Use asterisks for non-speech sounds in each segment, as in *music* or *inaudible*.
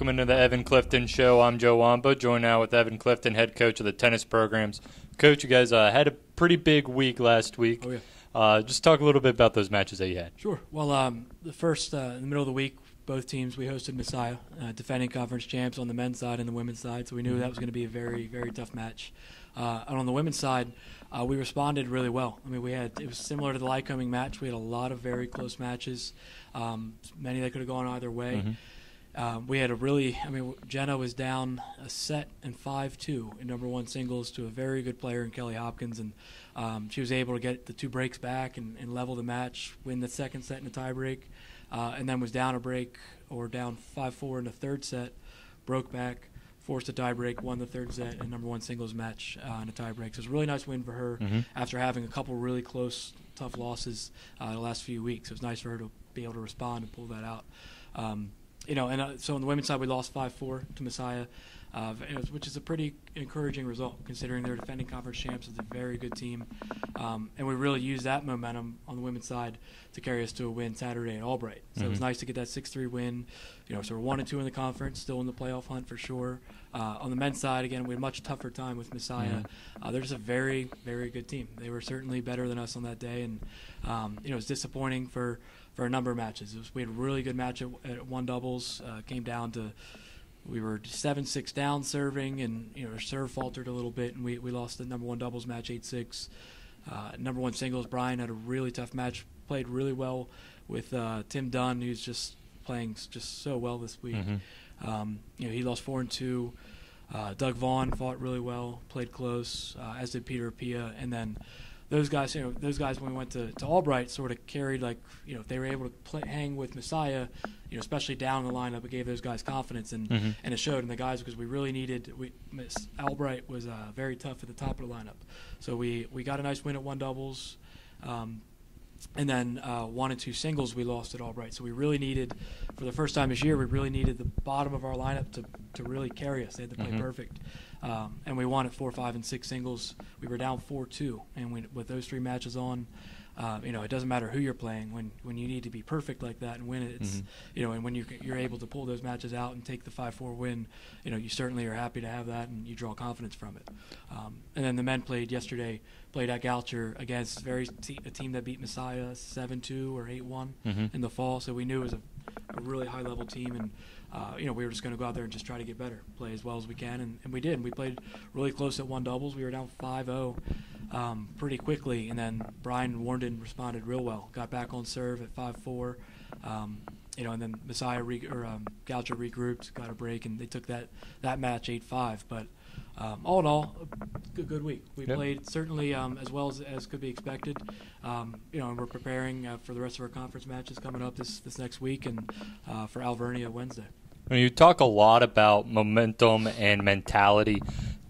Welcome into the Evan Clifton Show. I'm Joe Wamba, joined now with Evan Clifton, head coach of the tennis programs. Coach, you guys uh, had a pretty big week last week. Oh, yeah. Uh, just talk a little bit about those matches that you had. Sure. Well, um, the first, uh, in the middle of the week, both teams, we hosted Messiah, uh, defending conference champs on the men's side and the women's side. So we knew that was going to be a very, very tough match. Uh, and on the women's side, uh, we responded really well. I mean, we had it was similar to the Lycoming match. We had a lot of very close matches, um, many that could have gone either way. Mm-hmm. Um, we had a really, I mean, Jenna was down a set and 5 2 in number one singles to a very good player in Kelly Hopkins. And um, she was able to get the two breaks back and, and level the match, win the second set in a tiebreak, uh, and then was down a break or down 5 4 in the third set, broke back, forced a tiebreak, won the third set, and number one singles match uh, in a tiebreak. So it was a really nice win for her Mhm. after having a couple really close, tough losses uh, the last few weeks. It was nice for her to be able to respond and pull that out. Um, you know, and uh, so on the women's side, we lost five four to Messiah, uh, which is a pretty encouraging result considering they're defending conference champs. It's a very good team, um, and we really used that momentum on the women's side to carry us to a win Saturday at Albright. So it was Mhm. nice to get that six three win. You know, so we're one and two in the conference, still in the playoff hunt for sure. Uh, on the men's side, again, we had a much tougher time with Messiah. Mhm. Uh, they're just a very, very good team. They were certainly better than us on that day, and um, you know, it was disappointing for, for a number of matches. It was, we had a really good match at, at one doubles. Uh, came down to we were seven six down serving, and you know, our serve faltered a little bit, and we, we lost the number one doubles match eight six. Uh, number one singles, Brian had a really tough match. Played really well with uh, Tim Dunn, who's just playing just so well this week. Mhm. Um, you know, he lost four and two. Uh, Doug Vaughn fought really well, played close, uh, as did Peter Pia, and then those guys, you know, those guys when we went to, to Albright sort of carried like, you know, if they were able to play, hang with Messiah, you know, especially down the lineup, it gave those guys confidence, and Mhm. and it showed in the guys because we really needed. We Miss Albright was uh, very tough at the top of the lineup, so we we got a nice win at one doubles. Um, and then uh, one and two singles we lost at Albright. So we really needed, for the first time this year, we really needed the bottom of our lineup to, to really carry us. They had to play Mhm. perfect. Um, and we won at four, five, and six singles. We were down four two, and we, with those three matches on, uh, you know, it doesn't matter who you're playing. When when you need to be perfect like that and win it, it's Mhm. you know, and when you you're able to pull those matches out and take the five four win, you know, you certainly are happy to have that, and you draw confidence from it. Um, and then the men played yesterday, played at Goucher against very te- a team that beat Messiah seven two or eight one Mhm. in the fall. So we knew it was a, a really high level team, and uh, you know we were just going to go out there and just try to get better, play as well as we can, and, and we did. We played really close at one doubles. We were down 5-0 um, pretty quickly, and then Brian Warnden responded real well. Got back on serve at five four. Um, you know, and then Messiah re- or um, Goucher regrouped, got a break, and they took that that match eight five. But um, all in all, a good, good week. We Yep. played certainly um, as well as, as could be expected. Um, you know, and we're preparing uh, for the rest of our conference matches coming up this this next week, and uh, for Alvernia Wednesday. When you talk a lot about momentum and mentality,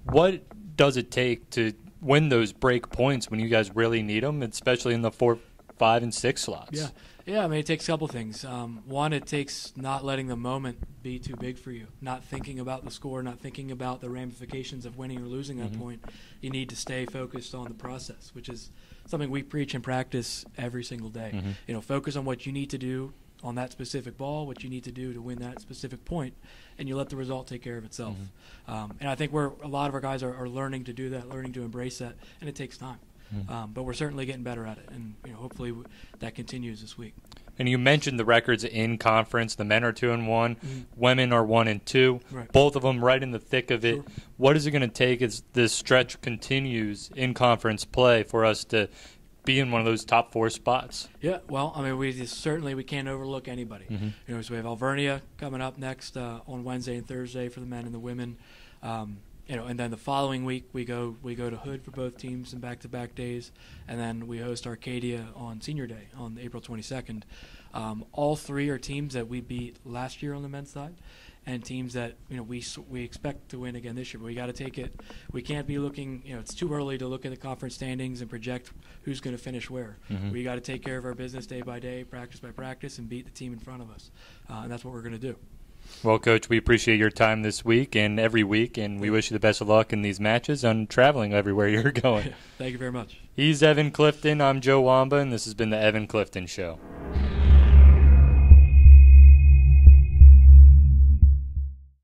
what does it take to win those break points when you guys really need them, especially in the four, five, and six slots? Yeah, yeah. I mean, it takes a couple things. Um, one, it takes not letting the moment be too big for you, not thinking about the score, not thinking about the ramifications of winning or losing that Mhm. point. You need to stay focused on the process, which is something we preach and practice every single day. Mhm. You know, focus on what you need to do on that specific ball, what you need to do to win that specific point, and you let the result take care of itself. Um, and I think we're a lot of our guys are, are learning to do that, learning to embrace that, and it takes time. Mhm. Um, but we're certainly getting better at it, and you know, hopefully w- that continues this week. And you mentioned the records in conference. The men are two and one, Mhm. women are one and two. Right. Both of them right in the thick of it. Sure. What is it going to take as this stretch continues in conference play for us to be in one of those top four spots? Yeah, well, I mean, we just, certainly we can't overlook anybody. Mhm. You know, so we have Alvernia coming up next uh, on Wednesday and Thursday for the men and the women. Um, you know, and then the following week we go we go to Hood for both teams in back-to-back days, and then we host Arcadia on Senior Day on April 22nd. Um, all three are teams that we beat last year on the men's side, and teams that you know we we expect to win again this year. But we got to take it. We can't be looking. You know, it's too early to look at the conference standings and project who's going to finish where. Mhm. We got to take care of our business day by day, practice by practice, and beat the team in front of us. Uh, and that's what we're going to do. Well, Coach, we appreciate your time this week and every week, and we wish you the best of luck in these matches and traveling everywhere *laughs* you're going. *laughs* Thank you very much. He's Evan Clifton. I'm Joe Wamba, and this has been the Evan Clifton Show.